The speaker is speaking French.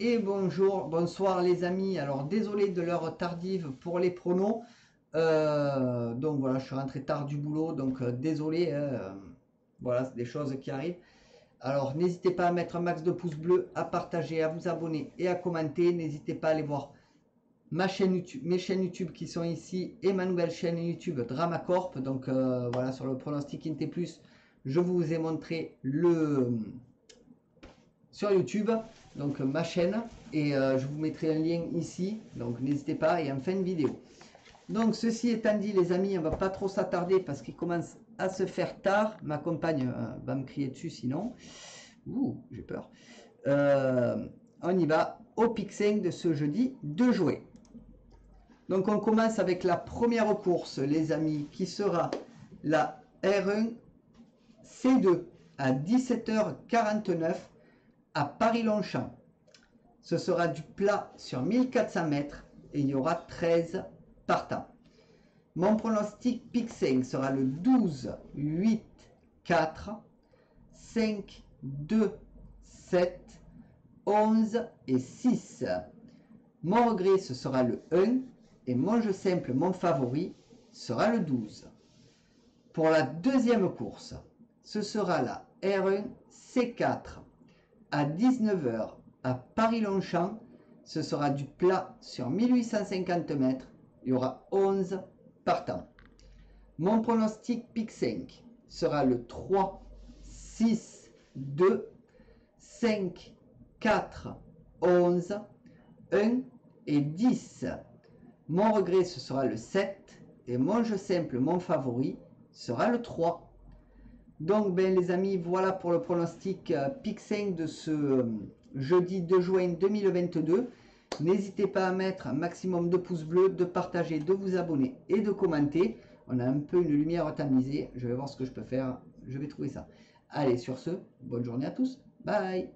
et bonjour, bonsoir les amis. Alors désolé de l'heure tardive pour les pronos. Euh, donc voilà, je suis rentré tard du boulot, donc euh, désolé. Hein, euh, voilà, c'est des choses qui arrivent. Alors n'hésitez pas à mettre un max de pouces bleus, à partager, à vous abonner et à commenter. N'hésitez pas à aller voir mes chaînes YouTube qui sont ici et ma nouvelle chaîne YouTube Dramacorp. Donc voilà, sur le pronostic Int+, je vous ai montré le sur YouTube, donc ma chaîne, et je vous mettrai un lien ici, donc n'hésitez pas, et en fin de vidéo. Donc, ceci étant dit, les amis, on va pas trop s'attarder parce qu'il commence à se faire tard. Ma compagne euh, va me crier dessus sinon. Ouh, j'ai peur. Euh, on y va au pic 5 de ce jeudi de jouer. Donc, on commence avec la première course, les amis, qui sera la R1 C2 à 17h49 à Paris-Longchamp. Ce sera du plat sur 1400 mètres et il y aura 13 partant. Mon pronostic pick 5 sera le 12, 8, 4, 5, 2, 7, 11 et 6. Mon regret, ce sera le 1 et mon jeu simple, mon favori, sera le 12. Pour la deuxième course, ce sera la R1 C4 à 19h à Paris-Longchamp. Ce sera du plat sur 1850 mètres il y aura 11 partants. Mon pronostic pick 5 sera le 3, 6, 2, 5, 4, 11, 1 et 10. Mon regret, ce sera le 7. Et mon jeu simple, mon favori, sera le 3. Donc, ben, les amis, voilà pour le pronostic euh, pick 5 de ce euh, jeudi 2 juin 2022. N'hésitez pas à mettre un maximum de pouces bleus, de partager, de vous abonner et de commenter. On a un peu une lumière tamisée. Je vais voir ce que je peux faire. Je vais trouver ça. Allez, sur ce, bonne journée à tous. Bye